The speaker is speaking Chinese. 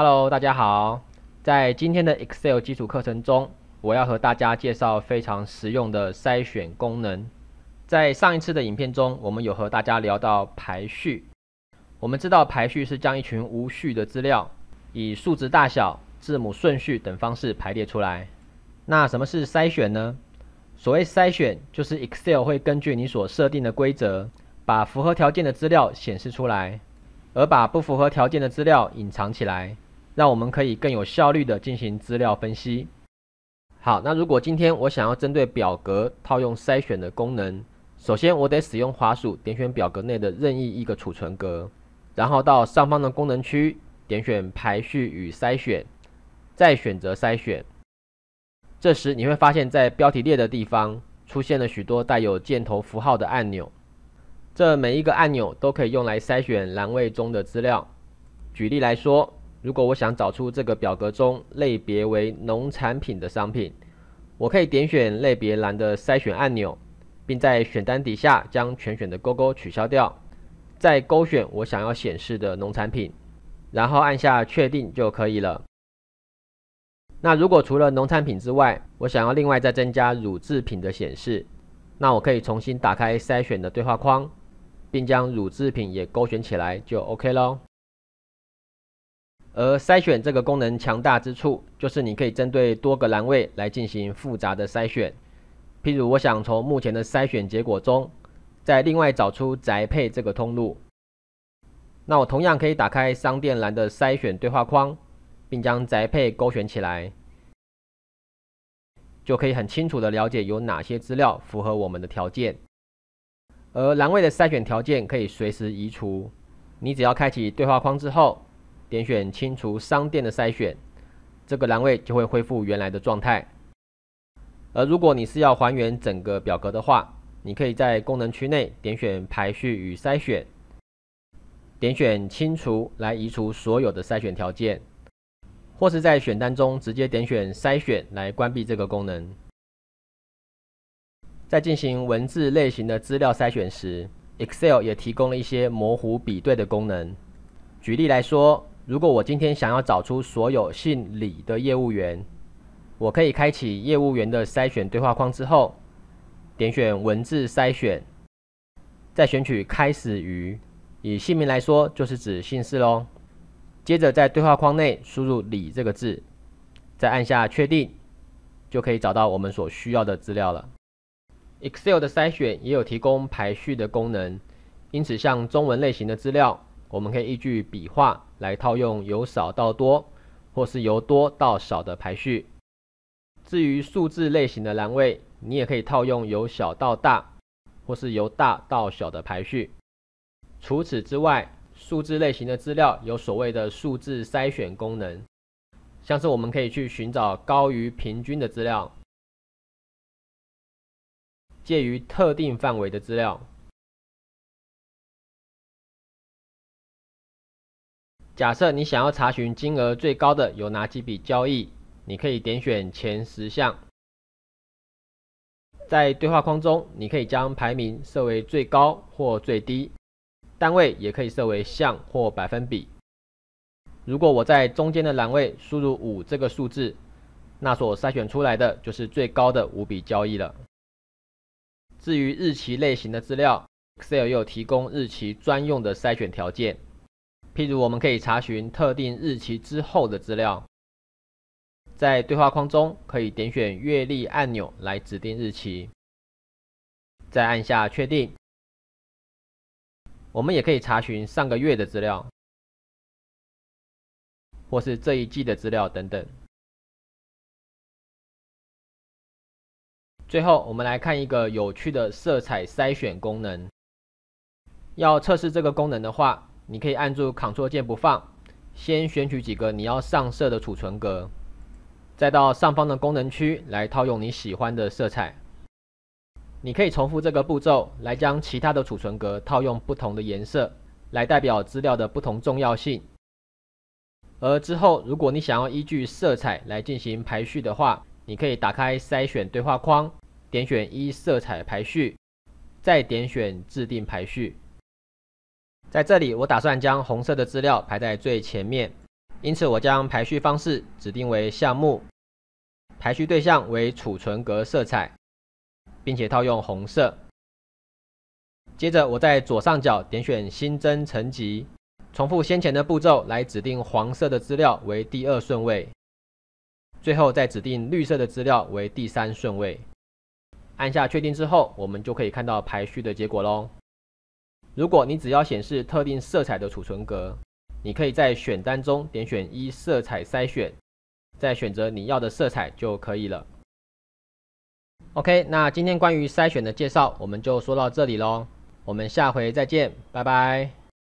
Hello，大家好。在今天的 Excel 基础课程中，我要和大家介绍非常实用的筛选功能。在上一次的影片中，我们有和大家聊到排序。我们知道排序是将一群无序的资料，以数值大小、字母顺序等方式排列出来。那什么是筛选呢？所谓筛选，就是 Excel 会根据你所设定的规则，把符合条件的资料显示出来。而把不符合条件的资料隐藏起来，让我们可以更有效率的进行资料分析。好，那如果今天我想要针对表格套用筛选的功能，首先我得使用滑鼠点选表格内的任意一个储存格，然后到上方的功能区点选排序与筛选，再选择筛选。这时你会发现在标题列的地方出现了许多带有箭头符号的按钮。这每一个按钮都可以用来筛选栏位中的资料。举例来说，如果我想找出这个表格中类别为农产品的商品，我可以点选类别栏的筛选按钮，并在选单底下将全选的勾勾取消掉，再勾选我想要显示的农产品，然后按下确定就可以了。那如果除了农产品之外，我想要另外再增加乳制品的显示，那我可以重新打开筛选的对话框。并将乳制品也勾选起来就 OK 喽。而筛选这个功能强大之处，就是你可以针对多个栏位来进行复杂的筛选。譬如我想从目前的筛选结果中，再另外找出宅配这个通路，那我同样可以打开商店栏的筛选对话框，并将宅配勾选起来，就可以很清楚的了解有哪些资料符合我们的条件。而栏位的筛选条件可以随时移除，你只要开启对话框之后，点选清除商店的筛选，这个栏位就会恢复原来的状态。而如果你是要还原整个表格的话，你可以在功能区内点选排序与筛选，点选清除来移除所有的筛选条件，或是在选单中直接点选筛选来关闭这个功能。在进行文字类型的资料筛选时，Excel 也提供了一些模糊比对的功能。举例来说，如果我今天想要找出所有姓李的业务员，我可以开启业务员的筛选对话框之后，点选文字筛选，再选取开始于，以姓名来说就是指姓氏喽。接着在对话框内输入李这个字，再按下确定，就可以找到我们所需要的资料了。Excel 的筛选也有提供排序的功能，因此像中文类型的资料，我们可以依据笔画来套用由少到多，或是由多到少的排序。至于数字类型的栏位，你也可以套用由小到大，或是由大到小的排序。除此之外，数字类型的资料有所谓的数字筛选功能，像是我们可以去寻找高于平均的资料。介于特定范围的资料。假设你想要查询金额最高的有哪几笔交易，你可以点选前十项。在对话框中，你可以将排名设为最高或最低，单位也可以设为项或百分比。如果我在中间的栏位输入五这个数字，那所筛选出来的就是最高的五笔交易了。至于日期类型的资料，Excel 也有提供日期专用的筛选条件。譬如，我们可以查询特定日期之后的资料，在对话框中可以点选月历按钮来指定日期，再按下确定。我们也可以查询上个月的资料，或是这一季的资料等等。最后，我们来看一个有趣的色彩筛选功能。要测试这个功能的话，你可以按住 Ctrl 键不放，先选取几个你要上色的储存格，再到上方的功能区来套用你喜欢的色彩。你可以重复这个步骤，来将其他的储存格套用不同的颜色，来代表资料的不同重要性。而之后，如果你想要依据色彩来进行排序的话，你可以打开筛选对话框，点选一色彩排序，再点选制定排序。在这里，我打算将红色的资料排在最前面，因此我将排序方式指定为项目，排序对象为储存格色彩，并且套用红色。接着我在左上角点选新增层级，重复先前的步骤来指定黄色的资料为第二顺位，最后再指定绿色的资料为第三顺位。按下确定之后，我们就可以看到排序的结果喽。如果你只要显示特定色彩的储存格，你可以在选单中点选一色彩筛选，再选择你要的色彩就可以了。OK，那今天关于筛选的介绍我们就说到这里喽。我们下回再见，拜拜。